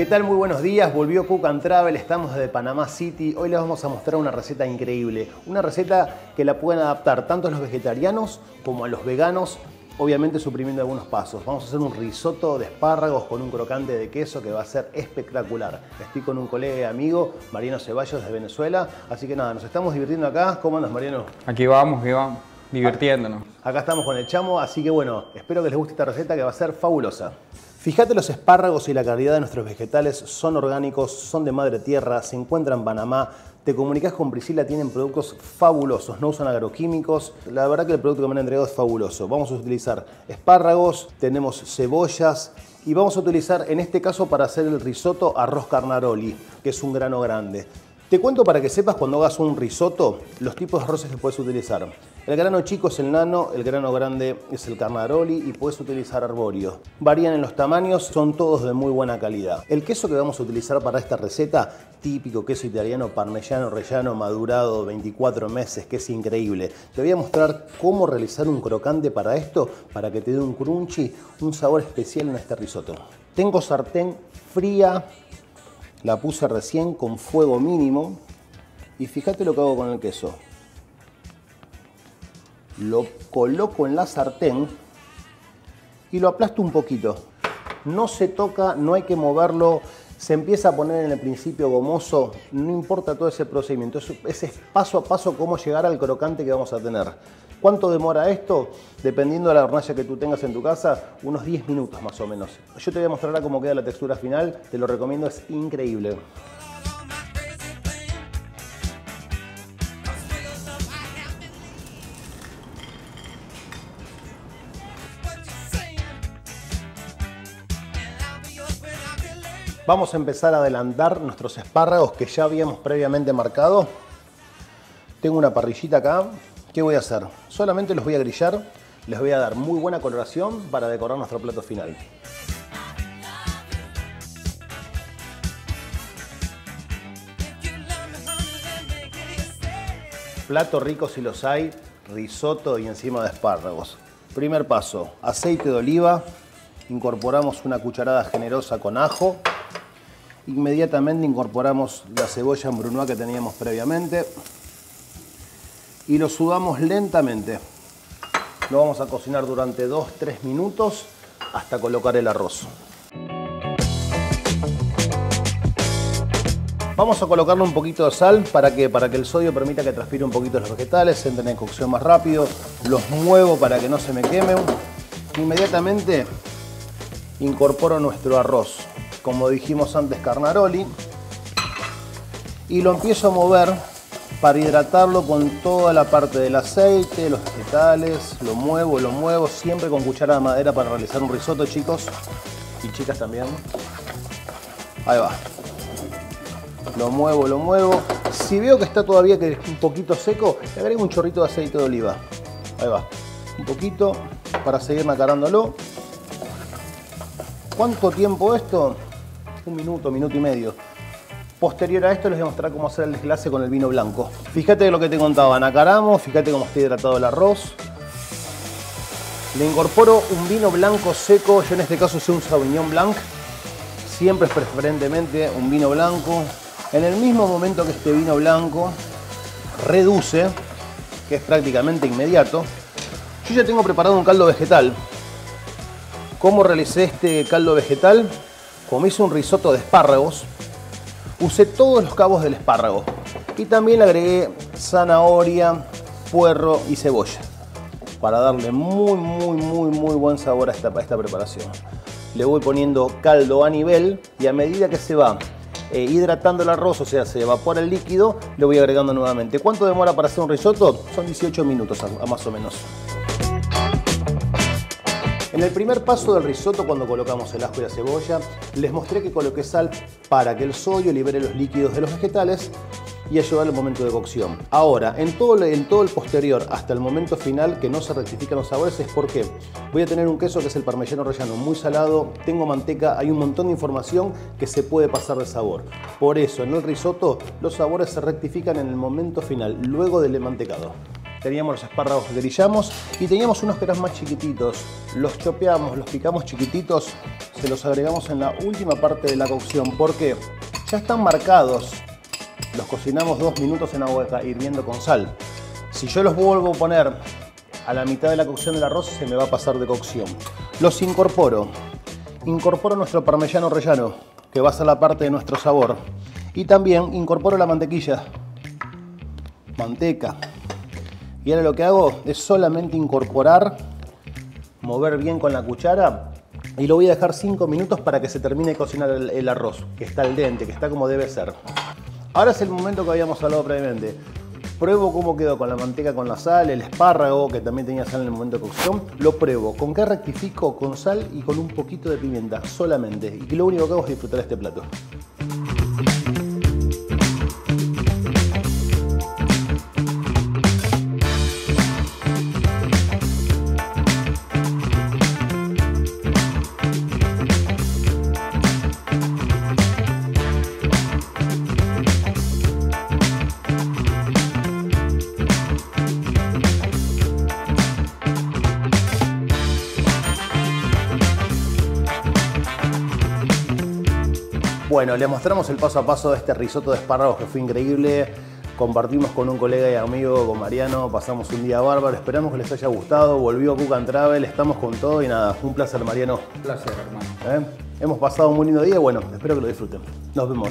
¿Qué tal? Muy buenos días. Volvió Cook and Travel. Estamos desde Panamá City. Hoy les vamos a mostrar una receta increíble. Una receta que la pueden adaptar tanto a los vegetarianos como a los veganos. Obviamente suprimiendo algunos pasos. Vamos a hacer un risotto de espárragos con un crocante de queso que va a ser espectacular. Estoy con un colega y amigo, Mariano Ceballos de Venezuela. Así que nada, nos estamos divirtiendo acá. ¿Cómo andas, Mariano? Aquí vamos, aquí vamos, divirtiéndonos. Acá estamos con el chamo, así que bueno, espero que les guste esta receta que va a ser fabulosa. Fíjate los espárragos y la calidad de nuestros vegetales son orgánicos, son de madre tierra, se encuentran en Panamá. Te comunicas con Priscila, tienen productos fabulosos, no usan agroquímicos. La verdad que el producto que me han entregado es fabuloso. Vamos a utilizar espárragos, tenemos cebollas y vamos a utilizar en este caso para hacer el risotto arroz carnaroli, que es un grano grande. Te cuento para que sepas cuando hagas un risotto los tipos de arroces que puedes utilizar. El grano chico es el nano, el grano grande es el carnaroli y puedes utilizar arborio. Varían en los tamaños, son todos de muy buena calidad. El queso que vamos a utilizar para esta receta, típico queso italiano parmellano rellano madurado 24 meses, que es increíble. Te voy a mostrar cómo realizar un crocante para esto, para que te dé un crunchy, un sabor especial en este risotto. Tengo sartén fría la puse recién con fuego mínimo y fíjate lo que hago con el queso. Lo coloco en la sartén y lo aplasto un poquito. No se toca, no hay que moverlo, se empieza a poner en el principio gomoso, no importa todo ese procedimiento, ese es paso a paso cómo llegar al crocante que vamos a tener. ¿Cuánto demora esto? Dependiendo de la hornalla que tú tengas en tu casa, unos 10 minutos más o menos. Yo te voy a mostrar ahora cómo queda la textura final, te lo recomiendo, es increíble. Vamos a empezar a adelantar nuestros espárragos que ya habíamos previamente marcado. Tengo una parrillita acá ¿Qué voy a hacer? Solamente los voy a grillar, les voy a dar muy buena coloración para decorar nuestro plato final. Plato rico si los hay, risotto y encima de espárragos. Primer paso, aceite de oliva, incorporamos una cucharada generosa con ajo, inmediatamente incorporamos la cebolla en brunoise que teníamos previamente, y lo sudamos lentamente. Lo vamos a cocinar durante 2-3 minutos hasta colocar el arroz. Vamos a colocarle un poquito de sal para que, para que el sodio permita que transpire un poquito los vegetales, entren en cocción más rápido. Los muevo para que no se me quemen. Inmediatamente incorporo nuestro arroz, como dijimos antes, carnaroli. Y lo empiezo a mover para hidratarlo con toda la parte del aceite, los vegetales, lo muevo, lo muevo, siempre con cuchara de madera para realizar un risotto, chicos y chicas también. Ahí va. Lo muevo, lo muevo. Si veo que está todavía que un poquito seco, le agrego un chorrito de aceite de oliva. Ahí va. Un poquito para seguir macarándolo. ¿Cuánto tiempo esto? Un minuto, minuto y medio. Posterior a esto les voy a mostrar cómo hacer el desglase con el vino blanco. Fíjate lo que te contaba, anacaramos, fíjate cómo está hidratado el arroz. Le incorporo un vino blanco seco, yo en este caso soy un Sauvignon Blanc. Siempre es preferentemente un vino blanco. En el mismo momento que este vino blanco reduce, que es prácticamente inmediato, yo ya tengo preparado un caldo vegetal. ¿Cómo realicé este caldo vegetal? Como hice un risotto de espárragos, usé todos los cabos del espárrago y también agregué zanahoria, puerro y cebolla para darle muy muy muy muy buen sabor a esta, esta preparación. Le voy poniendo caldo a nivel y a medida que se va eh, hidratando el arroz, o sea, se evapora el líquido, le voy agregando nuevamente. ¿Cuánto demora para hacer un risotto? Son 18 minutos más o menos. En el primer paso del risotto, cuando colocamos el ajo y la cebolla, les mostré que coloqué sal para que el sodio libere los líquidos de los vegetales y ayudar al momento de cocción. Ahora, en todo, el posterior, hasta el momento final, que no se rectifican los sabores, es porque voy a tener un queso que es el parmellano rellano, muy salado, tengo manteca, hay un montón de información que se puede pasar de sabor. Por eso, en el risotto, los sabores se rectifican en el momento final, luego del mantecado. Teníamos los espárragos que grillamos y teníamos unos que eran más chiquititos. Los chopeamos, los picamos chiquititos, se los agregamos en la última parte de la cocción porque ya están marcados. Los cocinamos dos minutos en agua hirviendo con sal. Si yo los vuelvo a poner a la mitad de la cocción del arroz, se me va a pasar de cocción. Los incorporo. Incorporo nuestro parmellano rellano, que va a ser la parte de nuestro sabor. Y también incorporo la mantequilla. Manteca. Y ahora lo que hago es solamente incorporar, mover bien con la cuchara y lo voy a dejar 5 minutos para que se termine de cocinar el, arroz, que está al dente, que está como debe ser. Ahora es el momento que habíamos hablado previamente. Pruebo cómo quedó con la manteca con la sal, el espárrago, que también tenía sal en el momento de cocción. Lo pruebo. ¿Con qué rectifico? Con sal y con un poquito de pimienta, solamente. Y lo único que hago es disfrutar este plato. Bueno, les mostramos el paso a paso de este risotto de espárragos que fue increíble. Compartimos con un colega y amigo, con Mariano, pasamos un día bárbaro. Esperamos que les haya gustado. Volvió Cook and Travel, estamos con todo y nada, un placer, Mariano. Un placer, hermano. ¿Eh? Hemos pasado un muy lindo día y bueno, espero que lo disfruten. Nos vemos.